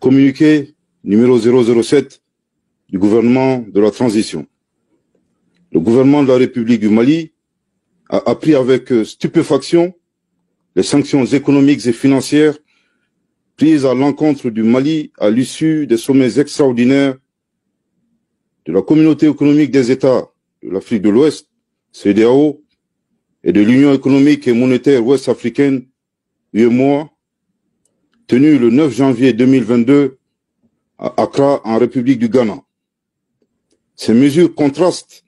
Communiqué numéro 007 du gouvernement de la transition. Le gouvernement de la République du Mali a appris avec stupéfaction les sanctions économiques et financières prises à l'encontre du Mali à l'issue des sommets extraordinaires de la communauté économique des États de l'Afrique de l'Ouest, CDAO, et de l'Union économique et monétaire ouest-africaine, UEMOA, tenu le 9 janvier 2022 à Accra, en République du Ghana. Ces mesures contrastent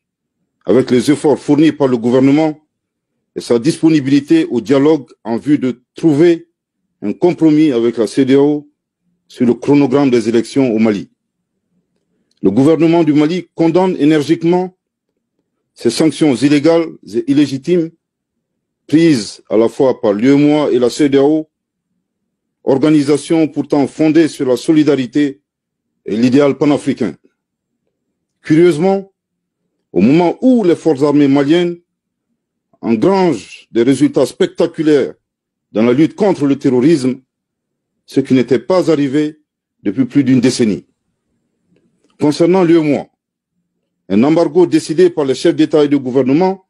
avec les efforts fournis par le gouvernement et sa disponibilité au dialogue en vue de trouver un compromis avec la CDAO sur le chronogramme des élections au Mali. Le gouvernement du Mali condamne énergiquement ces sanctions illégales et illégitimes prises à la fois par l'UEMOA et la CDAO, organisation pourtant fondée sur la solidarité et l'idéal panafricain. Curieusement, au moment où les forces armées maliennes engrangent des résultats spectaculaires dans la lutte contre le terrorisme, ce qui n'était pas arrivé depuis plus d'une décennie. Concernant l'UEMOA, un embargo décidé par les chefs d'État et de gouvernement,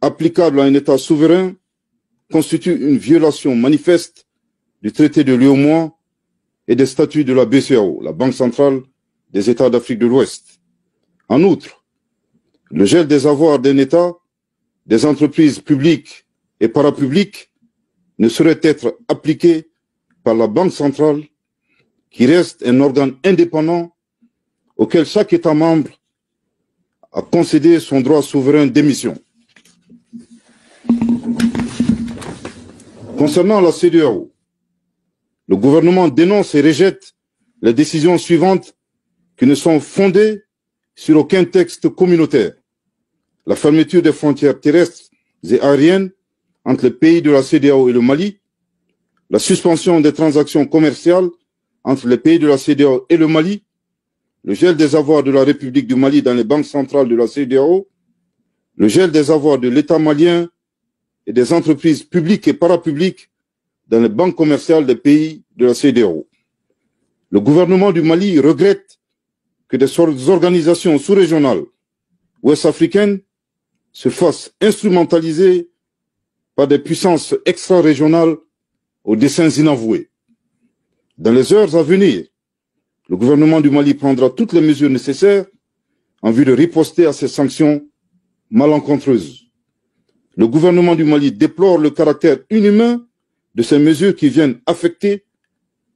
applicable à un État souverain, constitue une violation manifeste du traité de l'UEMOA et des statuts de la BCAO, la Banque centrale des États d'Afrique de l'Ouest. En outre, le gel des avoirs d'un État, des entreprises publiques et parapubliques ne saurait être appliqué par la Banque centrale, qui reste un organe indépendant auquel chaque État membre a concédé son droit souverain d'émission. Concernant la CDAO, le gouvernement dénonce et rejette les décisions suivantes qui ne sont fondées sur aucun texte communautaire. La fermeture des frontières terrestres et aériennes entre les pays de la CDAO et le Mali, la suspension des transactions commerciales entre les pays de la CDAO et le Mali, le gel des avoirs de la République du Mali dans les banques centrales de la CDAO, le gel des avoirs de l'État malien et des entreprises publiques et parapubliques dans les banques commerciales des pays de la CDAO. Le gouvernement du Mali regrette que des organisations sous-régionales ouest-africaines se fassent instrumentaliser par des puissances extra-régionales aux dessins inavoués. Dans les heures à venir, le gouvernement du Mali prendra toutes les mesures nécessaires en vue de riposter à ces sanctions malencontreuses. Le gouvernement du Mali déplore le caractère inhumain de ces mesures qui viennent affecter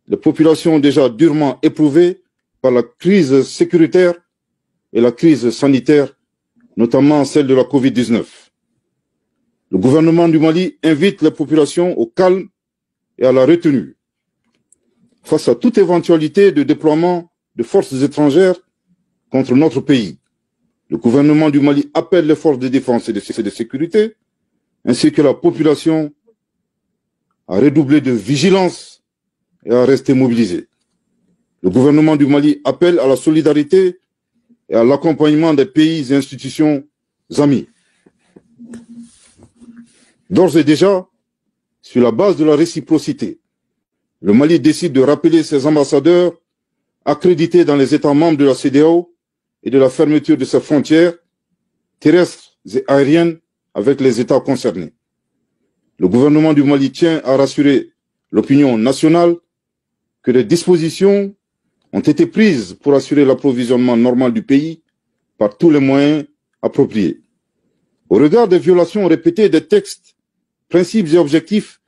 les populations déjà durement éprouvées par la crise sécuritaire et la crise sanitaire, notamment celle de la COVID-19. Le gouvernement du Mali invite les populations au calme et à la retenue face à toute éventualité de déploiement de forces étrangères contre notre pays. Le gouvernement du Mali appelle les forces de défense et de sécurité, ainsi que la population, à redoubler de vigilance et à rester mobilisée. Le gouvernement du Mali appelle à la solidarité et à l'accompagnement des pays et institutions amis. D'ores et déjà, sur la base de la réciprocité, le Mali décide de rappeler ses ambassadeurs accrédités dans les États membres de la CDAO et de la fermeture de ses frontières terrestres et aériennes avec les États concernés. Le gouvernement du Mali tient à rassurer l'opinion nationale que des dispositions ont été prises pour assurer l'approvisionnement normal du pays par tous les moyens appropriés. Au regard des violations répétées des textes, principes et objectifs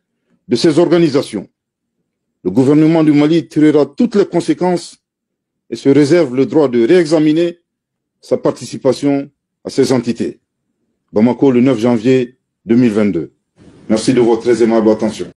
de ces organisations, le gouvernement du Mali tirera toutes les conséquences et se réserve le droit de réexaminer sa participation à ces entités. Bamako, le 9 janvier 2022. Merci de votre très aimable attention.